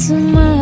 to my